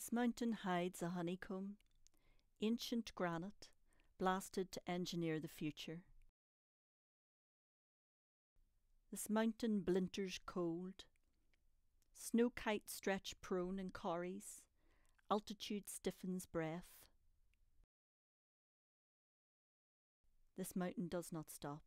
This mountain hides a honeycomb, ancient granite, blasted to engineer the future. This mountain blinters cold. Snow kites stretch prone in corries. Altitude stiffens breath. This mountain does not stop.